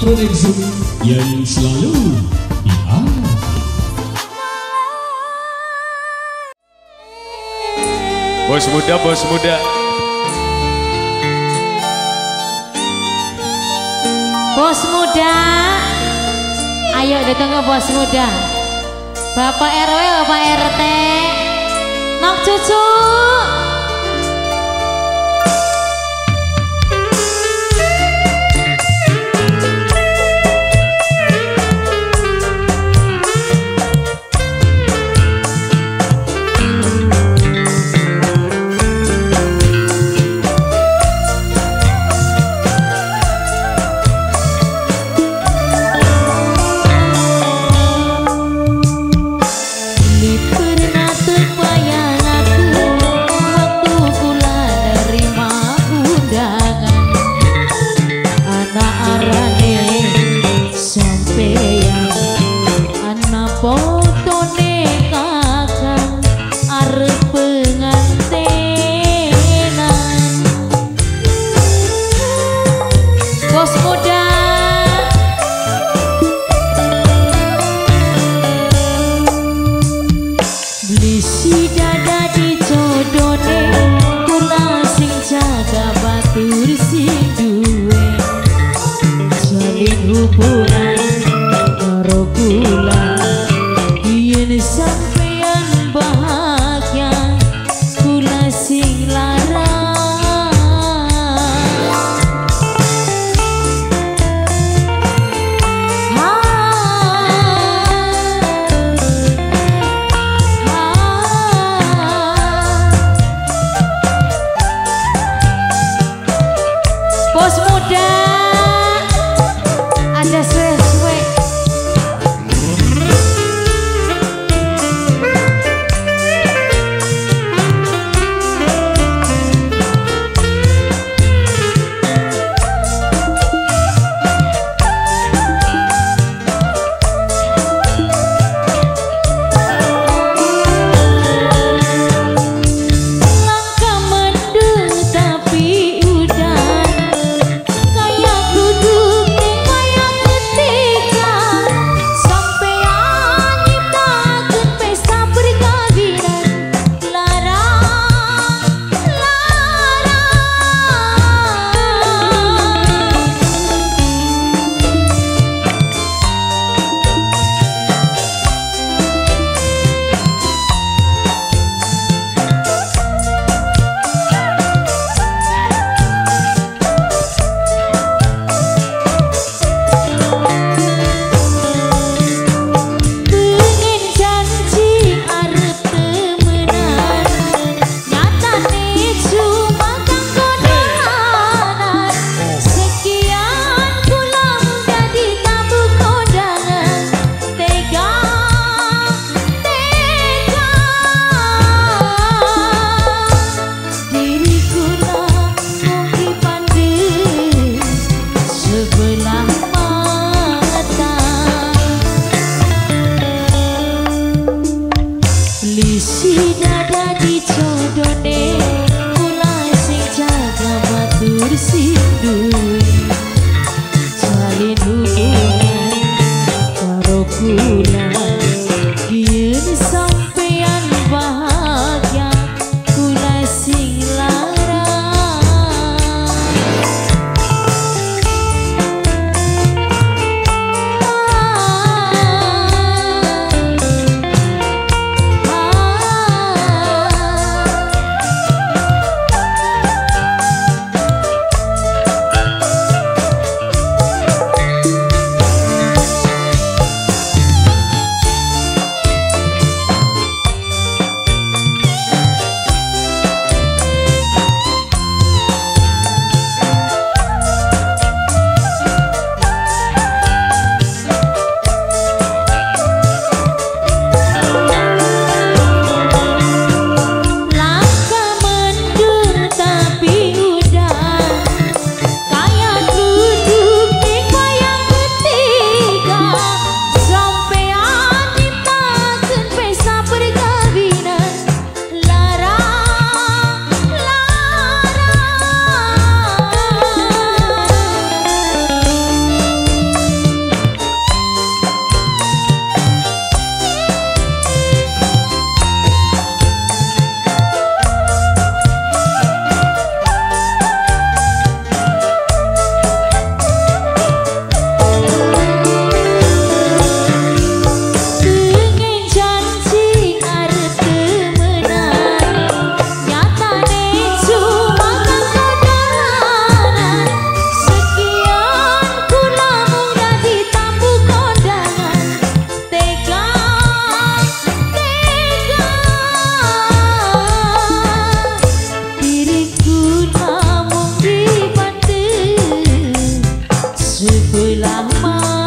Koneksi yang selalu diarah. Bos muda, bos muda. Bos muda, ayo datang ke bos muda. Bapak RW, Bapak RT, nak cucu. down. dukungan karo kula Tá arrumar.